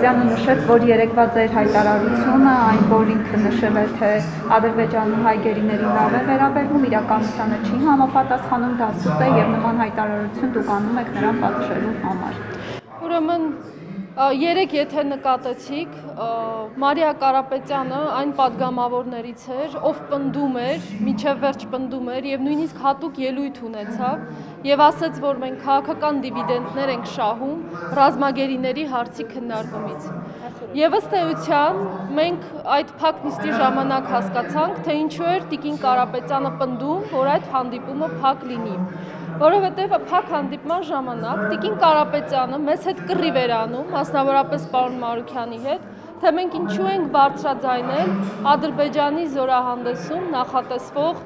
Զյանը նշեց, որ երեկվա ձեր հայտարարությունը, այն որ ինքը նշել է, թե Ադրբեջանի հայ գերիներին լավ է վերաբերվում, իրականությանը չի համապատասխանում, դա սուտ է եւ նման հայտարարություն դուք անում եք նրան պատժելու համար։ Ուրեմն Երեք եթե նկատեցիք, Մարիա Կարապետյանը այն падգամավորներից էր, ով պնդում էր, միջև վերջ պնդում էր եւ նույնիսկ հատուկ ելույթ ունեցավ եւ ասաց, որ մենք քաղաքական դիվիդենդներ ենք շահում ռազմագերիների հարցի քննարկումից։ Եվ ըստ էության մենք այդ փակնիստի ժամանակ հասկացանք, թե ինչու էր Տիկին Կարապետյանը պնդում, որ այդ հանդիպումը փակ լինի։ Որովհետև փակ հանդիպման ժամանակ Տիկին Կարապետյանը մեզ հետ կռի վերանում, մասնավորապես պարոն Մարուքյանի հետ, թե մենք ինչու ենք բարձրաձայնել Ադրբեջանի զորահանդեսում նախատեսվող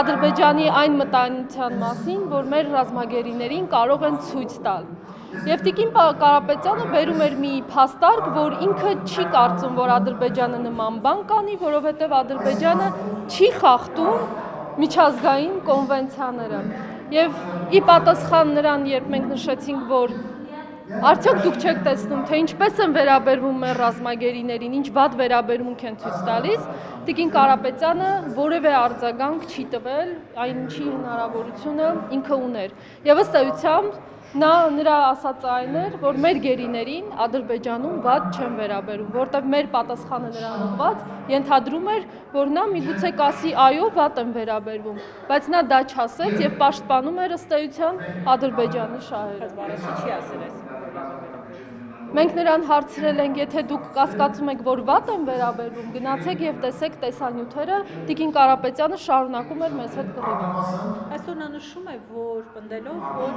Ադրբեջանի այն մտայնության մասին, որ մեր ռազմագերիներին կարող են ցույց տալ։ Եվ Տիկին Կարապետյանը բերում էր մի փաստարկ, որ ինքը չի կարծում, որ Ադրբեջանը նման բան կանի, որովհետև Ադրբեջանը չի խախտում միջազգային կոնվենցիաները։ Եվ ի պատասխան նրան, երբ մենք նշեցինք, որ Արդյոք դուք չեք տեսնում, թե ինչպես են վերաբերվում մեր ռազմագերիներին, ինչ վատ վերաբերմունք են ցույց տալիս, Տիկին Կարապետյանը որևէ արձագանք չի տվել, այն ինչի հնարավորությունը ինքը ուներ։ Եվ ըստ էության Նա նրա ասած այն էր, որ մեր գերիներին Ադրբեջանում ված չեն վերաբերում, որտեղ մեր պատասխանը նրան ուղված ենթադրում էր, որ նա միգուցե կասի այո, վատ են վերաբերվում, բայց նա դա չասեց եւ պաշտպանում էր ըստ էության Ադրբեջանի շահերը։ Բայց չի ասել այս Մենք նրան հարցրել ենք, եթե դուք կասկածում եք, որ վատ են վերաբերվում, գնացեք եւ տեսեք տեսանյութերը։ Տիկին Կարապետյանը շարունակում էր մեզ հետ կռիվը։ Այսօր նա նշում է, որ պնդելով, որ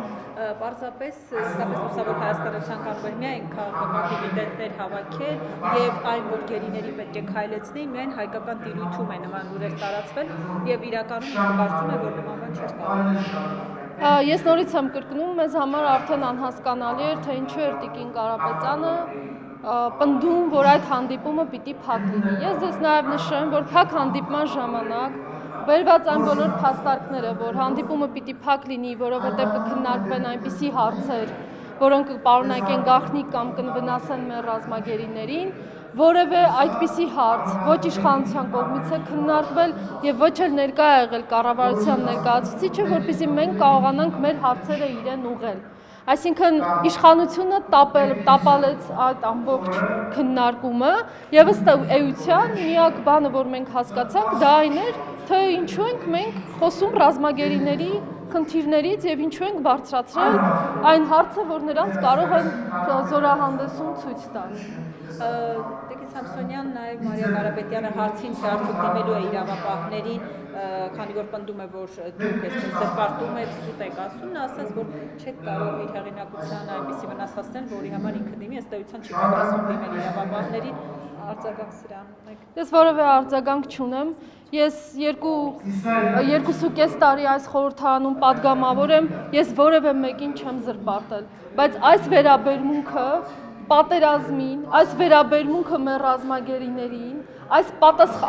պարզապես իսկապես լուսավոր Հայաստանը ցանկանում էր միայն քաղաքական դիվիդենդներ հավաքել եւ այն որ գերիների պետք է քայլեցնի, միայն հայկական տիրույթում է նման լուրեր տարածվել եւ իրականում կարծում է, որ նման բան չէր կարող Ես նորից եմ կրկնում, մեզ համար արդեն անհասկանալի էր, թե ինչու էր Տիկին Կարապետյանը պնդում, որ այդ հանդիպումը պիտի փակ լինի։ Ես ձեզ նաև նշեմ, որ փակ հանդիպման ժամանակ վերված այն բոլոր փաստարկները, որ հանդիպումը պիտի փակ լինի, որովհետև կքննարկվեն այնպիսի հարցեր, որոնք կպարունակեն գաղտնիք կամ կվնասեն մեր ռազմագերիներին, որևէ այդպիսի հարց ոչ իշխանության կողմից է քննարկվել եւ ոչ էլ ներկա եղել կառավարության ներկայացուցիչը, որպեսզի մենք կարողանանք մեր հարցերը իրեն ուղղել։ Այսինքն իշխանությունը տապել տապալեց այդ ամբողջ քննարկումը եւ ըստ էության միակ բանը, որ մենք հասկացանք, դա այն էր, թե ինչու ենք մենք խոսում ռազմագերիների խնդիրներից եւ ինչու ենք բարձրացրել այն հարցը, որ նրանց կարող են զորահանդեսում ցույց տալ։ Տիկին Սամսոնյան նաև Մարիա Կարապետյանը հարցին դիմելու է իրավապահներին, քանի որ պնդում է որ դուք այսպես զրպարտում եք սուտ եք ասում նա ասաց որ չեք կարող իր հեղինակության այնպեսի վնասացնել որի համար ինքը դիմի ըստ էության չի պատասխան դիմել իրավաբաններին արձագանք սրանում եք։ Ես որևէ արձագանք չունեմ։ Ես երկու երկուսու կես տարի այս խորհրդանում падգամավոր եմ, ես որևէ մեկին չեմ զրպարտել, բայց այս վերաբերմունքը պատերազմին, այս վերաբերմունքը մեր ռազմագերիներին, այս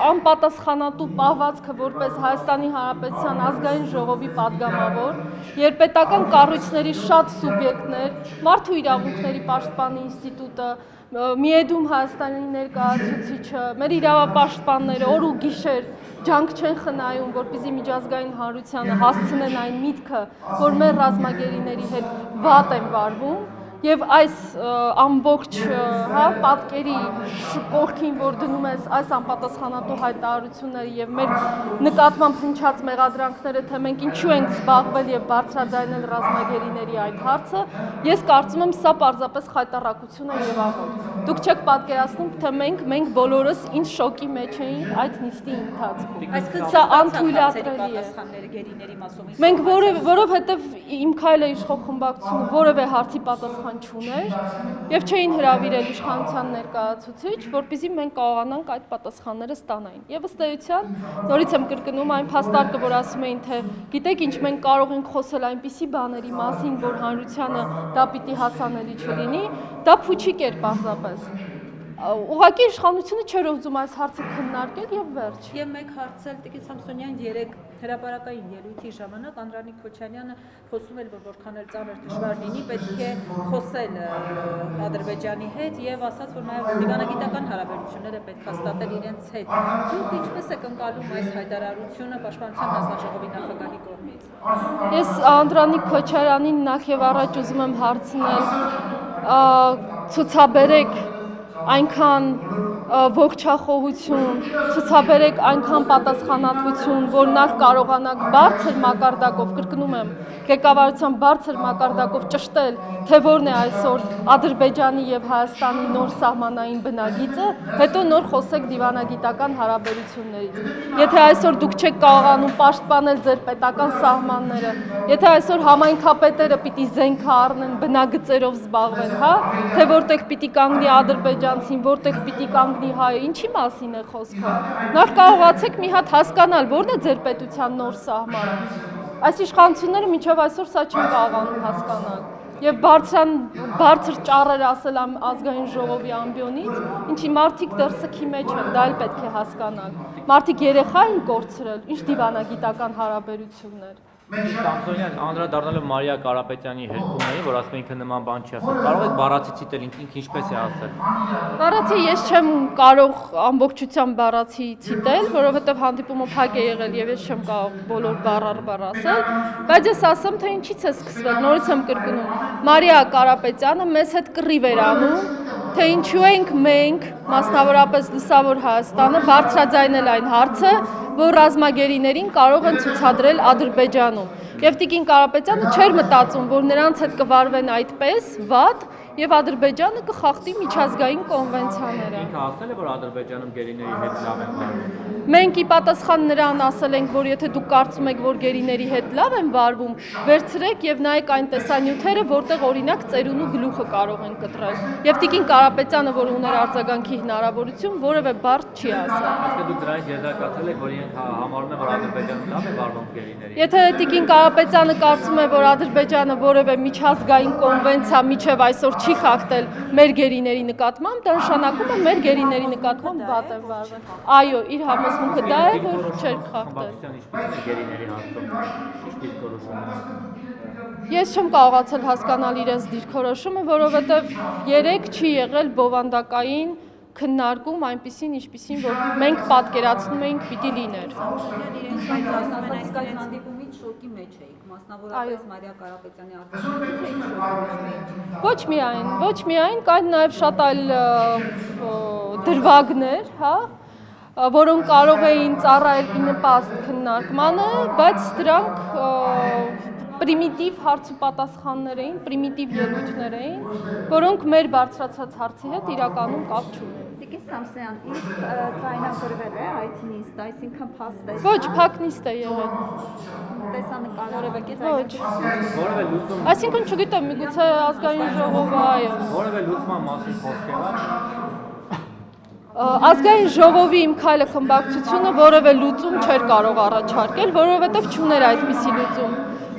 անպատասխանատու պահվածքը որպես Հայաստանի Հանրապետության ազգային ժողովի падգամավոր, երբետական կառույցների շատ սուբյեկտներ, մարդու իրավունքների պաշտպանի ինստիտուտը, Միեդում Հայաստանի ներկայացուցիչը, մեր իրավապաշտպանները օր ու գիշեր ջանք չեն խնայում, որպեսզի միջազգային հանրությանը հասցնեն այն միտքը, որ մեր ռազմագերիների հետ վատ են վարվում Եվ այս ամբողջ հա պատկերի կողքին, որ դնում ես այս անպատասխանատու հայտարարությունները եւ մեր նկատմամբ հնչած մեղադրանքները, թե մենք ինչու ենք զբաղվել եւ բարձրաձայնել ռազմագերիների այդ հարցը, ես կարծում եմ սա պարզապես խայտարակություն է եւ աղոտ։ Դուք չեք պատկերացնում, թե մենք մենք բոլորս ինչ շոկի մեջ էինք այդ նիստի ընթացքում։ Այսինքն սա անթույլատրելի է։ Մենք որով որովհետեւ իմ քայլը իշխող խմբակցությունը որևէ հարցի պատասխան պատասխան չուներ եւ չէին հրավիրել իշխանության ներկայացուցիչ, որpիսի մենք կարողանանք այդ պատասխանները ստանային։ Եվ ըստ էության, նորից եմ կրկնում այն փաստարկը, որ ասում էին, թե գիտեք ինչ, մենք կարող ենք խոսել այնպիսի բաների մասին, որ հանրությանը դա պիտի հասանելի չլինի, դա փուչիկ էր պարզապես։ ուղղակի իշխանությունը չէր ուզում այս հարցը քննարկել եւ վերջ։ Եվ մեկ հարցել Տիկին Սամսոնյան երեք հրապարակային ելույթի ժամանակ Անդրանիկ Քոչարյանը խոսում էր, որ որքան էլ ծանր դժվար լինի, պետք է խոսել Ադրբեջանի հետ եւ ասաց, որ նաեւ դիվանագիտական հարաբերությունները պետք է հաստատել իրենց հետ։ Դուք ինչպես եք ընկալում այս հայտարարությունը Պաշտպանության հանձնաժողովի նախագահի կողմից։ Ես Անդրանիկ Քոչարյանին նախ եւ առաջ ուզում եմ հարցնել ցուցաբերեք այնքան ողջախոհություն, ցուցաբերեք այնքան պատասխանատվություն, որ նախ կարողանաք բարձր մակարդակով, կրկնում եմ, ղեկավարության բարձր մակարդակով ճշտել, թե որն է այսօր Ադրբեջանի եւ Հայաստանի նոր սահմանային բնագիծը, հետո նոր խոսեք դիվանագիտական հարաբերություններից։ Եթե այսօր դուք չեք կարողանում պաշտպանել ձեր պետական սահմանները, եթե այսօր համայնքապետերը պիտի զենքը առնեն, բնագծերով զբաղվեն, հա, թե որտեղ պիտի կանգնի ադրբեջանցին, որտեղ պիտի կանգնի հայը, ինչի մասին է խոսքը։ Նախ կարողացեք մի հատ հասկանալ, որն է ձեր պետության նոր սահմանը։ Այս իշխանությունները մինչև այսօր սա չեն կարողանում հասկանալ եւ բարձրան բարձր ճառեր ասել ազգային ժողովի ամբիոնից, ինչի մարդիկ դեռ սքի մեջ են, դա էլ պետք է հասկանալ։ Մարդիկ երեխա են կորցրել, ինչ դիվանագիտական հարաբերություններ։ Սամսոնյան անդրադառնալով Մարիա Կարապետյանի հերքումներին, որ ասում ինքը նման բան չի ասել, կարող եք բառացի ցիտել ինքը ինչպես է ասել։ Բառացի ես չեմ կարող ամբողջությամբ բառացի ցիտել, որովհետև հանդիպումը փակ է եղել եւ ես չեմ կարող բոլոր բառ բառ ասել, բայց ես ասեմ, թե ինչից է սկսվել, նորից եմ կրկնում։ Մարիա Կարապետյանը մեզ հետ կռիվ էր անում, թե ինչու ենք մենք, մասնավորապես Լուսավոր Հայաստանը, բարձրաձայնել այն հարցը, որ ռազմագերիներին կարող են ցուցադրել Ադրբեջանում։ Եվ Տիկին Կարապետյանը չէր մտածում, որ նրանց հետ կվարվեն այդպես վատ, եւ Ադրբեջանը կխախտի միջազգային կոնվենցիաները։ Ինքը ասել է, որ Ադրբեջանում գերիների հետ լավ են վարվում։ Մենք ի պատասխան նրան ասել ենք, որ եթե դուք կարծում եք, որ գերիների հետ լավ են վարվում, վերցրեք եւ նայեք այն տեսանյութերը, որտեղ օրինակ ծերունու գլուխը կարող են կտրել։ Եվ Տիկին Կարապետյանը, որ ուներ արձագանքի հնարավորություն, որևէ բառ չի ասել։ Իսկ դուք դրանից եզրակացել եք, որ իրենք հա- համարում են, որ Ադրբեջանը լավ է վարվում գերիների։ Եթե Տիկին Կարապետյանը կարծում է, որ Ադրբեջանը որևէ միջազգային կոնվենցիա միջև այսօր չի խախտել մեր գերիների նկատմամբ, դա նշանակում է մեր գերիների նկատմամբ վատ է վարվել։ Այո, իր համոզմունքը դա է, որ չէր խախտել։ Ես չեմ կարողացել հասկանալ իրենց դիրքորոշումը, որովհետև երեք չի եղել բովանդակային քննարկում այնպեսին, ինչպեսին, որ մենք պատկերացնում էինք պիտի լիներ։ Իրենք բայց ասում են այս հանդիպումից շոկի մեջ էիք, մասնավորապես Մարիա Կարապետյանի արտահայտությունը։ Ոչ միայն, ոչ միայն, կան նաև շատ այլ դրվագներ, հա, որոնք կարող էին ծառայել ի նպաստ քննարկմանը, բայց դրանք պրիմիտիվ հարց ու պատասխաններ էին, պրիմիտիվ ելույթներ էին, որոնք մեր բարձրացած հարցի հետ իրականում կապ չունեն։ Տիկին Սամսյան, իսկ ծայնագրվել է այդ նիստ, այսինքն փաստ է։ Ոչ, փակ նիստ է եղել։ Տեսանկար որևէ կետ Ոչ։ Որևէ լուծում Այսինքն չգիտեմ, միգուցե ազգային ժողովը, այո։ Որևէ լուծման մասին խոսք եղավ ազգային ժողովի իմ քայլը խմբակցությունը որևէ լուծում չէր կարող առաջարկել, որովհետև չուներ այդպիսի լուծում։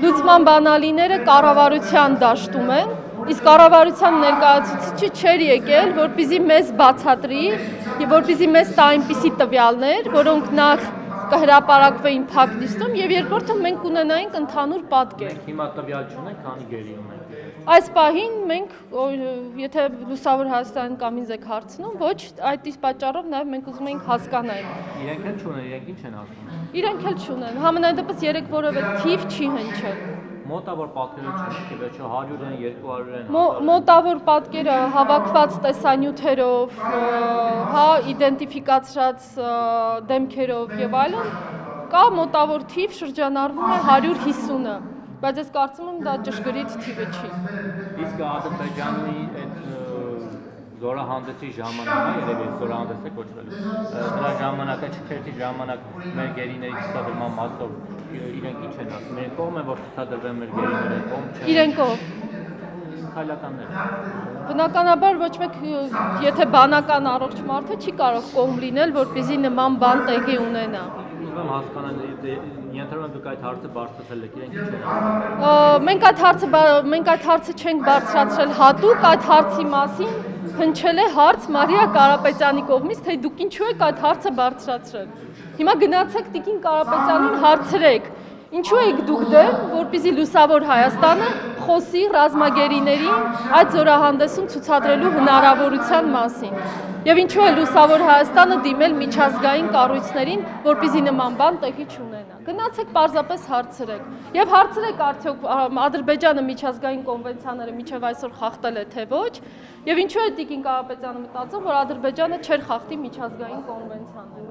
Լուծման բանալիները կառավարության դաշտում են, իսկ կառավարության ներկայացուցիչը չէր եկել, որպիսի մեզ բացատրի եւ որպիսի մեզ տա այնպիսի տվյալներ, որոնք նախ կհրապարակվեին փակ լիստում եւ երկրորդը մենք կունենայինք ընդհանուր պատկեր։ Հիմա տվյալ չունենք, քանի գերի ունենք։ Այս պահին մենք եթե լուսավոր Հայաստան կամ ինձ եք հարցնում, ոչ, այդ իսկ պատճառով նաև մենք ուզում ենք հասկանալ։ Իրենք էլ չունեն, իրենք ինչ են ասում։ Իրենք էլ չունեն։ Համենայնդեպս երեք որևէ թիվ չի հնչել։ Մոտավոր պատկերը չունեն, թե վերջը 100 են, 200 են։ Մոտավոր պատկերը հավաքված տեսանյութերով, հա, իդենտիֆիկացրած դեմքերով եւ այլն, կա մոտավոր թիվ շրջանառվում է 150-ը բայց ես կարծում եմ դա ճշգրիտ թիվը չի։ Իսկ Ադրբեջանի զորահանդեսի ժամանակը, երևի զորահանդես է կոչվելու։ Դրա ժամանակը չքերթի ժամանակ մեր գերիների ցուցադրման մասով իրենք ինչ են ասում։ Մեր կողմ է որ ցուցադրվեն մեր գերիները, կողմ չէ։ Իրենք ով քայլականներ։ Բնականաբար ոչ մեկ եթե բանական առողջ մարդը չի կարող կողմ լինել, որպեսզի նման բան տեղի ունենա։ Ուզում եմ հասկանալ, ենթադրում եմ դուք այդ հարցը բարձրացրել եք, իրենք ինչ են ասում։ Մենք այդ հարցը մենք այդ հարցը չենք բարձրացրել հատուկ, այդ հարցի մասին հնչել է հարց Մարիա Կարապետյանի կողմից, թե դուք ինչու եք այդ հարցը բարձրացրել։ Հիմա գնացեք Տիկին Կարապետյանին հարցրեք, Ինչու եք դուք դեմ, որպեսզի լուսավոր Հայաստանը խոսի ռազմագերիներին այդ զորահանդեսում ցուցադրելու հնարավորության մասին։ Եվ ինչու է լուսավոր Հայաստանը դիմել միջազգային կառույցներին, որպեսզի նման բան տեղի չունենա։ Գնացեք պարզապես հարցրեք։ Եվ հարցրեք արդյոք Ադրբեջանը միջազգային կոնվենցիաները միջև այսօր խախտել է թե ոչ, եւ ինչու է Տիկին Կարապետյանը մտածում, որ Ադրբեջանը չէր խախտի միջազգային կոնվենցիաները։